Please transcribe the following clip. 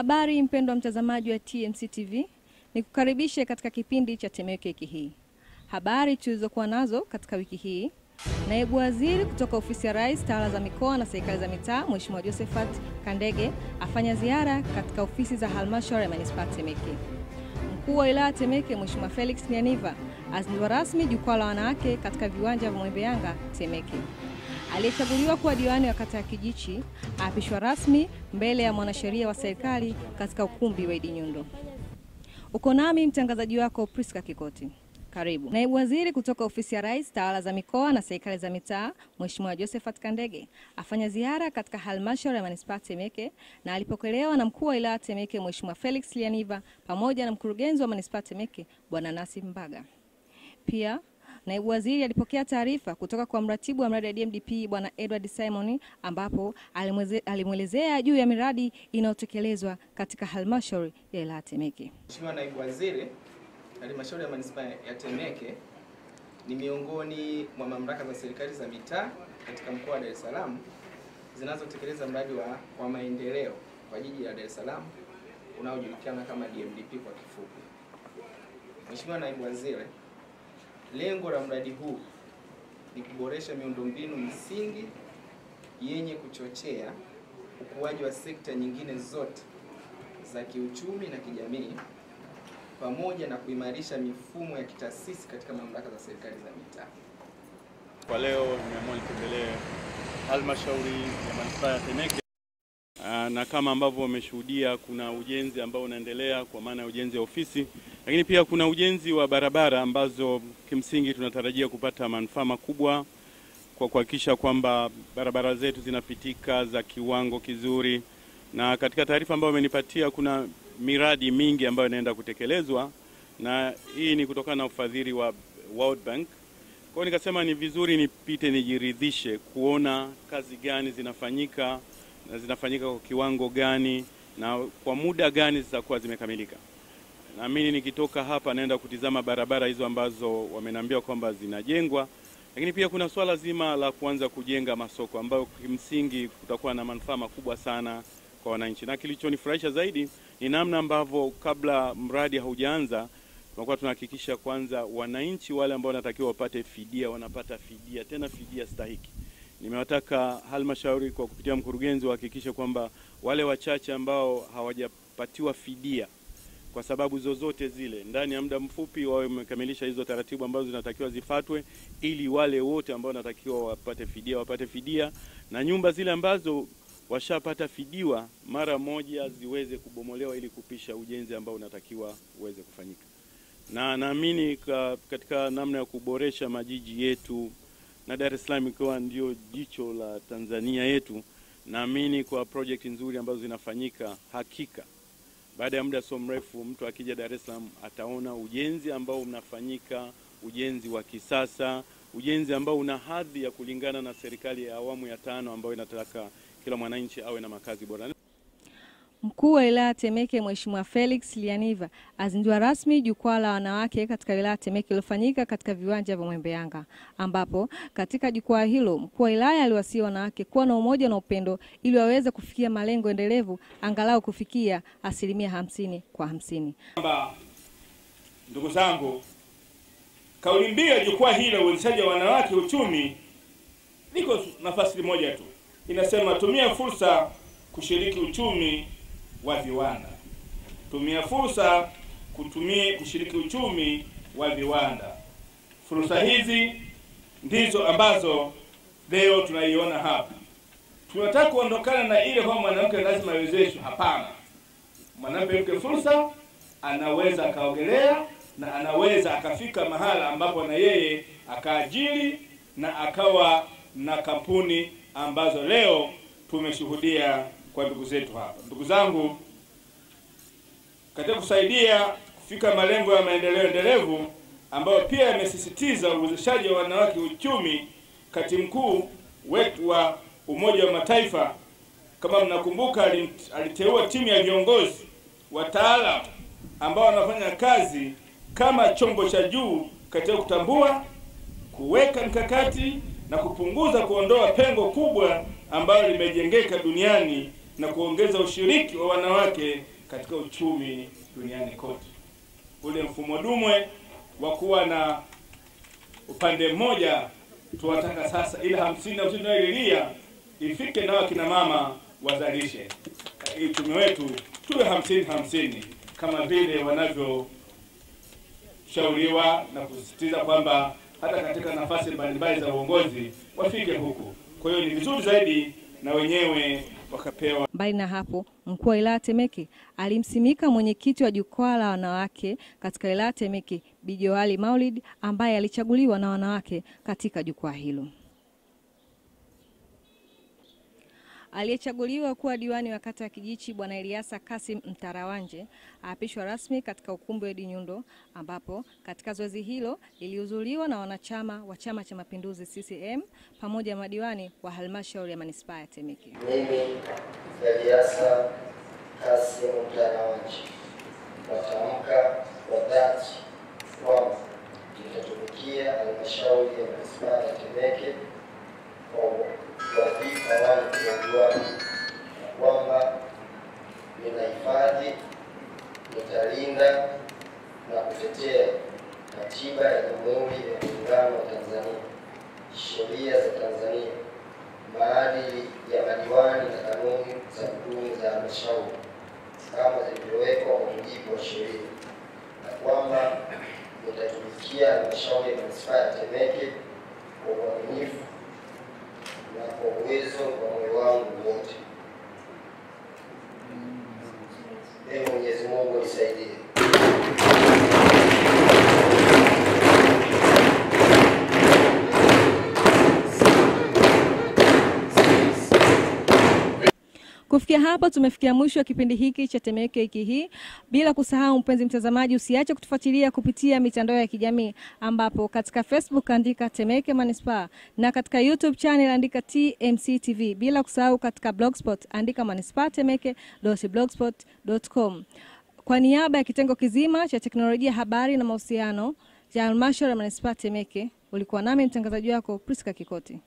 Habari mpendwa mtazamaji wa TMC TV, nikukaribishe katika kipindi cha Temeke wiki hii. Habari tulizokuwa nazo katika wiki hii: naibu waziri kutoka ofisi ya Rais, tawala za mikoa na serikali za mitaa, Mheshimiwa Josephat Kandege afanya ziara katika ofisi za halmashauri ya manispaa Temeke. Mkuu wa wilaya Temeke Mheshimiwa Felix Nyaniva azindua rasmi jukwaa la wanawake katika viwanja vya Mwembe Yanga Temeke. Aliyechaguliwa kuwa diwani wa kata ya Kijichi aapishwa rasmi mbele ya mwanasheria wa serikali katika ukumbi wa Idi Nyundo. Uko nami mtangazaji wako Priska Kikoti. Karibu. Naibu waziri kutoka ofisi ya Rais, tawala za mikoa na serikali za mitaa, Mheshimiwa Josephat Kandege afanya ziara katika halmashauri ya manispaa Temeke na alipokelewa na mkuu wa wilaya Temeke Mheshimiwa Felix Lianiva pamoja na mkurugenzi wa manispaa Temeke Bwana Nasi Mbaga. Pia naibu waziri alipokea taarifa kutoka kwa mratibu wa mradi wa DMDP Bwana Edward Simon ambapo alimwelezea juu ya miradi inayotekelezwa katika halmashauri ya wilaya Temeke. Mheshimiwa Naibu Waziri, halmashauri ya manispaa ya Temeke ni miongoni mwa mamlaka za serikali za mitaa katika mkoa wa Dar es Salaam zinazotekeleza mradi wa, wa maendeleo kwa jiji la Dar es Salaam unaojulikana kama DMDP kwa kifupi. Mheshimiwa Naibu Waziri, lengo la mradi huu ni kuboresha miundombinu msingi yenye kuchochea ukuaji wa sekta nyingine zote za kiuchumi na kijamii pamoja na kuimarisha mifumo ya kitaasisi katika mamlaka za serikali za mitaa. Kwa leo nimeamua nitembelee halmashauri ya manispaa ya Temeke na kama ambavyo wameshuhudia kuna ujenzi ambao unaendelea kwa maana ya ujenzi wa ofisi, lakini pia kuna ujenzi wa barabara ambazo kimsingi tunatarajia kupata manufaa makubwa kwa kuhakikisha kwamba barabara zetu zinapitika za kiwango kizuri, na katika taarifa ambayo wamenipatia kuna miradi mingi ambayo inaenda kutekelezwa, na hii ni kutokana na ufadhili wa World Bank. Kwa hiyo nikasema ni vizuri nipite nijiridhishe kuona kazi gani zinafanyika na zinafanyika kwa kiwango gani na kwa muda gani zitakuwa zimekamilika. Naamini nikitoka hapa naenda kutizama barabara hizo ambazo wamenambia kwamba zinajengwa, lakini pia kuna swala zima la kuanza kujenga masoko ambayo kimsingi kutakuwa na manufaa makubwa sana kwa wananchi, na kilichonifurahisha zaidi ni namna ambavyo kabla mradi haujaanza tunakuwa tunahakikisha kwanza wananchi wale ambao wanatakiwa wapate fidia wanapata fidia, tena fidia stahiki. Nimewataka halmashauri kwa kupitia mkurugenzi wahakikishe kwamba wale wachache ambao hawajapatiwa fidia kwa sababu zozote zile, ndani ya muda mfupi wawe wamekamilisha hizo taratibu ambazo zinatakiwa zifatwe, ili wale wote ambao wanatakiwa wapate fidia wapate fidia, na nyumba zile ambazo washapata fidiwa mara moja ziweze kubomolewa ili kupisha ujenzi ambao unatakiwa uweze kufanyika. Na naamini katika namna ya kuboresha majiji yetu na Dar es Salaam ikiwa ndio jicho la Tanzania yetu, naamini kwa project nzuri ambazo zinafanyika, hakika baada ya muda sio mrefu mtu akija Dar es Salaam ataona ujenzi ambao unafanyika, ujenzi wa kisasa, ujenzi ambao una hadhi ya kulingana na serikali ya awamu ya tano ambayo inataka kila mwananchi awe na makazi bora. Mkuu wa wilaya Temeke Mheshimiwa Felix Lianiva azindua rasmi jukwaa la wanawake katika wilaya Temeke lilofanyika katika viwanja vya Mwembe Yanga, ambapo katika jukwaa hilo mkuu wa wilaya aliwasihi wanawake kuwa na umoja na upendo ili waweze kufikia malengo endelevu, angalau kufikia asilimia hamsini kwa hamsini. Ndugu zangu, kauli mbiu ya jukwaa hili la uwezeshaji wa wanawake uchumi liko nafasi moja tu, inasema tumia fursa kushiriki uchumi wa viwanda. Tumia fursa kutumia kushiriki uchumi wa viwanda. Fursa hizi ndizo ambazo leo tunaiona hapa. Tunataka kuondokana na ile kwamba mwanamke lazima awezeshwe. Hapana, mwanamke mke fursa, anaweza akaogelea na anaweza akafika mahala ambapo na yeye akaajiri na akawa na kampuni ambazo leo tumeshuhudia kwa ndugu zetu hapa. Ndugu zangu, katika kusaidia kufika malengo ya maendeleo endelevu ambayo pia yamesisitiza uwezeshaji wa wanawake uchumi, katibu mkuu wetu wa Umoja wa Mataifa, kama mnakumbuka, aliteua timu ya viongozi wataalamu ambao wanafanya kazi kama chombo cha juu katika kutambua, kuweka mkakati na kupunguza, kuondoa pengo kubwa ambalo limejengeka duniani na kuongeza ushiriki wa wanawake katika uchumi duniani kote. Ule mfumo dumwe wa kuwa na upande mmoja, tuwataka sasa ile hamsini na hamsini tunayoililia ifike nao kina mama wazalishe uchumi wetu tuwe hamsini hamsini kama vile wanavyoshauriwa na kusisitiza kwamba hata katika nafasi mbalimbali za uongozi wafike huku. Kwa hiyo ni vizuri zaidi na wenyewe wakapewa. Mbali na hapo, mkuu wa wilaya Temeke alimsimika mwenyekiti wa jukwaa la wanawake katika wilaya Temeke, Bi Joali Maulid, ambaye alichaguliwa na wanawake katika jukwaa hilo. Aliyechaguliwa kuwa diwani wa kata ya Kijichi Bwana Eliasa Kasim Mtarawanje aapishwa rasmi katika ukumbi wa Nyundo, ambapo katika zoezi hilo lilihudhuriwa na wanachama wa Chama cha Mapinduzi CCM pamoja na madiwani wa halmashauri ya manispaa ya Temeke. Mimi Eliasa Kasim Mtarawanje natamka kwa dhati kwamba nitatumikia halmashauri ya manispaa ya Temeke kwa wadhifa wangu wa diwani, na kwamba ninahifadhi, nitalinda na kutetea katiba ya Jamhuri ya Muungano wa Tanzania, sheria za Tanzania, maadili ya madiwani na kanuni za kudumu za halmashauri kama zilivyowekwa kwa mujibu wa sheria, na kwamba nitatumikia halmashauri ya manispaa ya Temeke kwa uaminifu na kwa uwezo wa moyo wangu wote. Ee Mwenyezi Mungu nisaidie. Kufikia hapa tumefikia mwisho wa kipindi hiki cha Temeke wiki hii, bila kusahau mpenzi mtazamaji, usiache kutufuatilia kupitia mitandao ya kijamii ambapo katika Facebook andika Temeke Manispaa na katika YouTube channel andika TMC TV, bila kusahau katika Blogspot andika manispaa temeke.blogspot.com. Kwa niaba ya kitengo kizima cha teknolojia, habari na mahusiano cha halmashauri ya manispaa Temeke, ulikuwa nami mtangazaji wako Priska Kikoti.